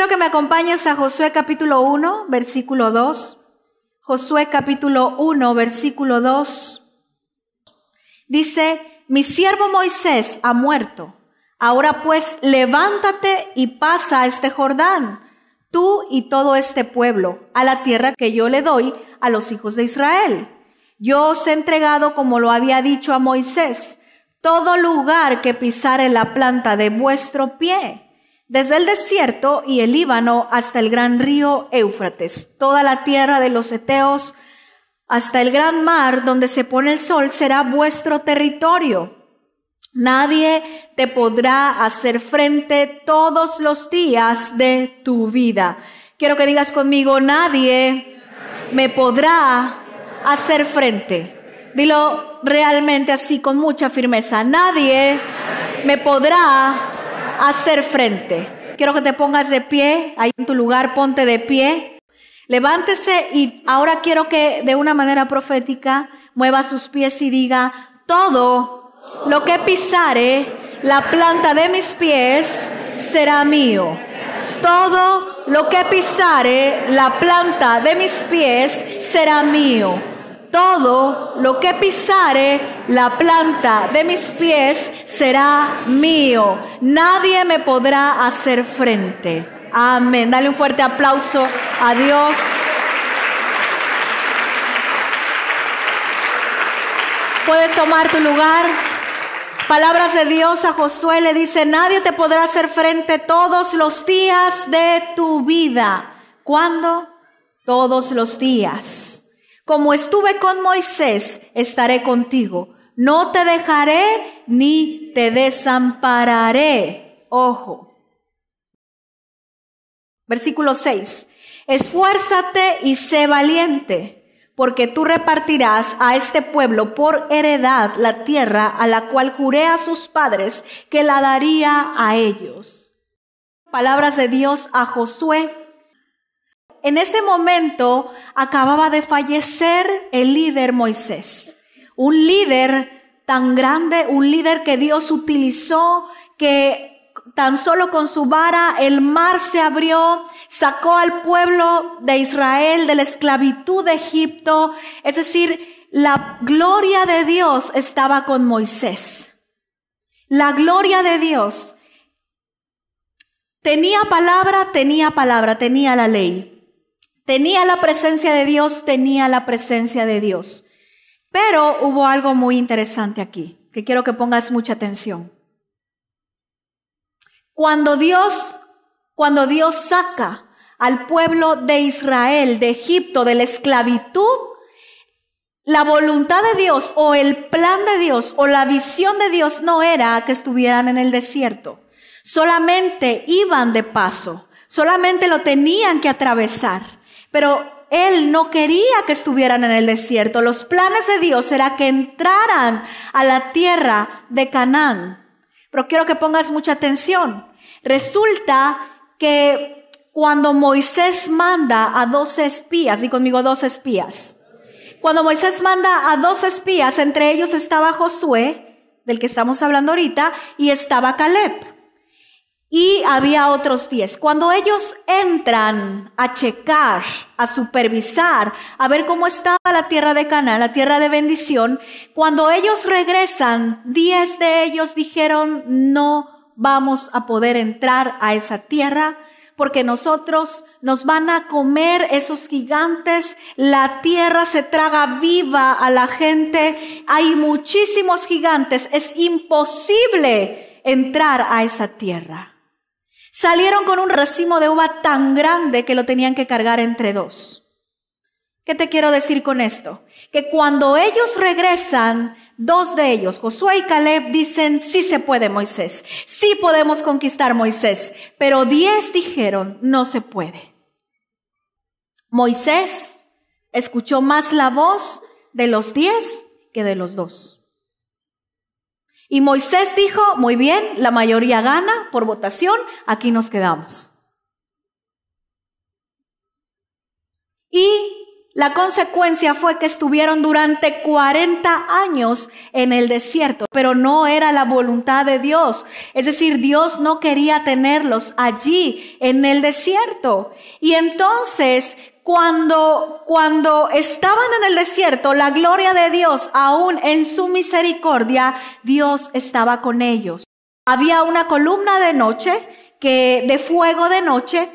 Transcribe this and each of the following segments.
Quiero que me acompañes a Josué capítulo 1, versículo 2. Josué capítulo 1, versículo 2. Dice, mi siervo Moisés ha muerto. Ahora pues levántate y pasa a este Jordán, tú y todo este pueblo, a la tierra que yo le doy a los hijos de Israel. Yo os he entregado, como lo había dicho a Moisés, todo lugar que pisare la planta de vuestro pie desde el desierto y el Líbano hasta el gran río Éufrates, toda la tierra de los Eteos, hasta el gran mar donde se pone el sol, será vuestro territorio. Nadie te podrá hacer frente todos los días de tu vida. Quiero que digas conmigo, nadie me podrá hacer frente. Dilo realmente así con mucha firmeza. Nadie me podrá hacer frente. Quiero que te pongas de pie, ahí en tu lugar, ponte de pie. Levántese y ahora quiero que de una manera profética mueva sus pies y diga, todo lo que pisare la planta de mis pies será mío. Todo lo que pisare la planta de mis pies será mío todo lo que pisare la planta de mis pies será mío. Nadie me podrá hacer frente. Amén. Dale un fuerte aplauso a Dios. Puedes tomar tu lugar. Palabras de Dios a Josué le dice, nadie te podrá hacer frente todos los días de tu vida. ¿Cuándo? Todos los días. Como estuve con Moisés, estaré contigo. No te dejaré ni te desampararé. Ojo. Versículo 6. Esfuérzate y sé valiente, porque tú repartirás a este pueblo por heredad la tierra a la cual juré a sus padres que la daría a ellos. Palabras de Dios a Josué en ese momento acababa de fallecer el líder Moisés, un líder tan grande, un líder que Dios utilizó, que tan solo con su vara el mar se abrió, sacó al pueblo de Israel de la esclavitud de Egipto, es decir, la gloria de Dios estaba con Moisés. La gloria de Dios tenía palabra, tenía palabra, tenía la ley. Tenía la presencia de Dios, tenía la presencia de Dios. Pero hubo algo muy interesante aquí, que quiero que pongas mucha atención. Cuando Dios, cuando Dios saca al pueblo de Israel de Egipto, de la esclavitud, la voluntad de Dios o el plan de Dios o la visión de Dios no era que estuvieran en el desierto. Solamente iban de paso, solamente lo tenían que atravesar. Pero él no quería que estuvieran en el desierto. Los planes de Dios era que entraran a la tierra de Canaán. Pero quiero que pongas mucha atención. Resulta que cuando Moisés manda a dos espías, y conmigo dos espías, cuando Moisés manda a dos espías, entre ellos estaba Josué, del que estamos hablando ahorita, y estaba Caleb y había otros diez. Cuando ellos entran a checar, a supervisar, a ver cómo estaba la tierra de Canaán, la tierra de bendición, cuando ellos regresan, diez de ellos dijeron, no vamos a poder entrar a esa tierra porque nosotros nos van a comer esos gigantes, la tierra se traga viva a la gente, hay muchísimos gigantes, es imposible entrar a esa tierra. Salieron con un racimo de uva tan grande que lo tenían que cargar entre dos. ¿Qué te quiero decir con esto? Que cuando ellos regresan, dos de ellos, Josué y Caleb, dicen, sí se puede Moisés, sí podemos conquistar Moisés, pero diez dijeron, no se puede. Moisés escuchó más la voz de los diez que de los dos. Y Moisés dijo, muy bien, la mayoría gana por votación, aquí nos quedamos. Y la consecuencia fue que estuvieron durante 40 años en el desierto, pero no era la voluntad de Dios. Es decir, Dios no quería tenerlos allí en el desierto. Y entonces, cuando, cuando estaban en el desierto, la gloria de Dios, aún en su misericordia, Dios estaba con ellos. Había una columna de noche, que, de fuego de noche,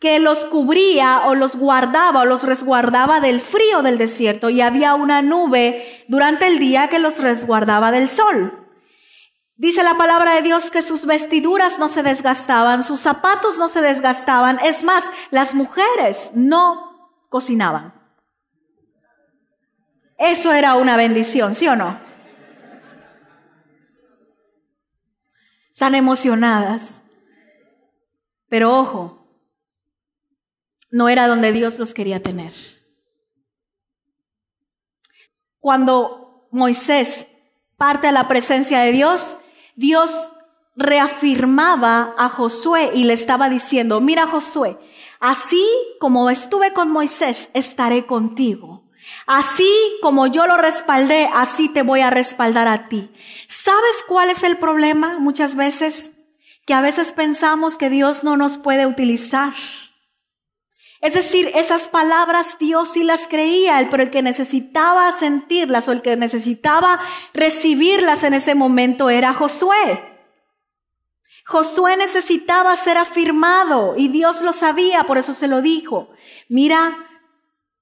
que los cubría o los guardaba o los resguardaba del frío del desierto y había una nube durante el día que los resguardaba del sol. Dice la palabra de Dios que sus vestiduras no se desgastaban, sus zapatos no se desgastaban, es más, las mujeres no cocinaban. Eso era una bendición, ¿sí o no? Están emocionadas. Pero ojo, no era donde Dios los quería tener. Cuando Moisés parte a la presencia de Dios, Dios reafirmaba a Josué y le estaba diciendo, mira Josué, así como estuve con Moisés, estaré contigo. Así como yo lo respaldé, así te voy a respaldar a ti. ¿Sabes cuál es el problema muchas veces? Que a veces pensamos que Dios no nos puede utilizar. Es decir, esas palabras Dios sí las creía, pero el que necesitaba sentirlas o el que necesitaba recibirlas en ese momento era Josué. Josué necesitaba ser afirmado y Dios lo sabía, por eso se lo dijo. Mira,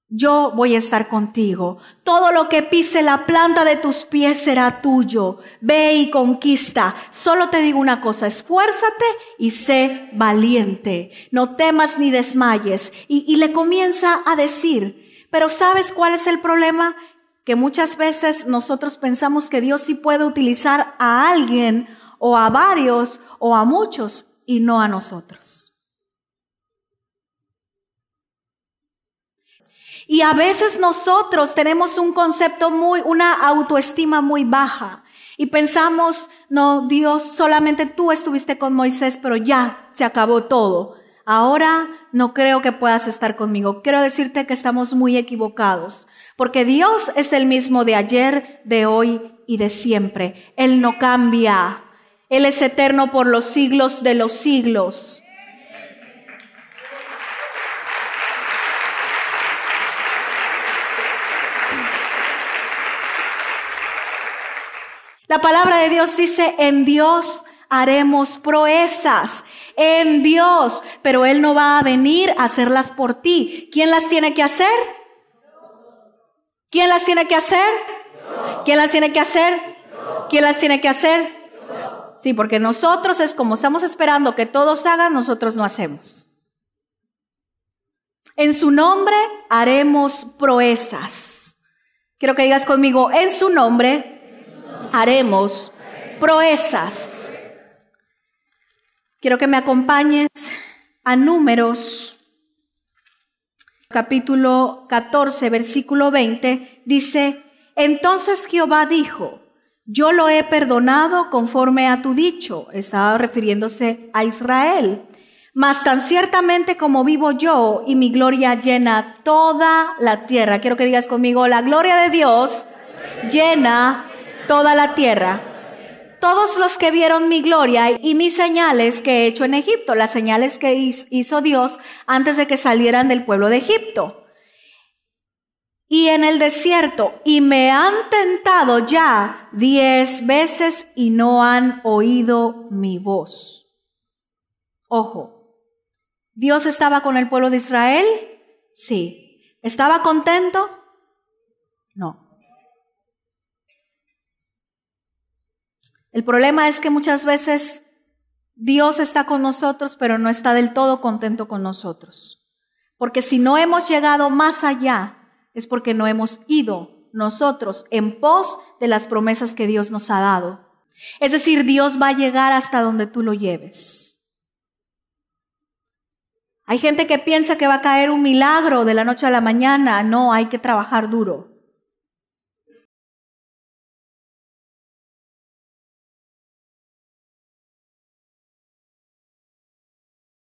yo voy a estar contigo. Todo lo que pise la planta de tus pies será tuyo. Ve y conquista. Solo te digo una cosa, esfuérzate y sé valiente. No temas ni desmayes. Y, y le comienza a decir, pero ¿sabes cuál es el problema? Que muchas veces nosotros pensamos que Dios sí puede utilizar a alguien o a varios o a muchos y no a nosotros. Y a veces nosotros tenemos un concepto muy, una autoestima muy baja. Y pensamos, no, Dios, solamente tú estuviste con Moisés, pero ya se acabó todo. Ahora no creo que puedas estar conmigo. Quiero decirte que estamos muy equivocados, porque Dios es el mismo de ayer, de hoy y de siempre. Él no cambia. Él es eterno por los siglos de los siglos. La palabra de Dios dice, en Dios haremos proezas, en Dios, pero Él no va a venir a hacerlas por ti. ¿Quién las tiene que hacer? ¿Quién las tiene que hacer? ¿Quién las tiene que hacer? ¿Quién las tiene que hacer? Sí, porque nosotros es como estamos esperando que todos hagan, nosotros no hacemos. En su nombre haremos proezas. Quiero que digas conmigo, en su nombre haremos proezas. Quiero que me acompañes a números capítulo 14, versículo 20. Dice, entonces Jehová dijo, yo lo he perdonado conforme a tu dicho. Estaba refiriéndose a Israel. Mas tan ciertamente como vivo yo y mi gloria llena toda la tierra. Quiero que digas conmigo, la gloria de Dios llena toda la tierra. Todos los que vieron mi gloria y mis señales que he hecho en Egipto, las señales que hizo Dios antes de que salieran del pueblo de Egipto. Y en el desierto, y me han tentado ya diez veces y no han oído mi voz. Ojo, ¿Dios estaba con el pueblo de Israel? Sí. ¿Estaba contento? No. El problema es que muchas veces Dios está con nosotros, pero no está del todo contento con nosotros. Porque si no hemos llegado más allá, es porque no hemos ido nosotros en pos de las promesas que Dios nos ha dado. Es decir, Dios va a llegar hasta donde tú lo lleves. Hay gente que piensa que va a caer un milagro de la noche a la mañana. No, hay que trabajar duro.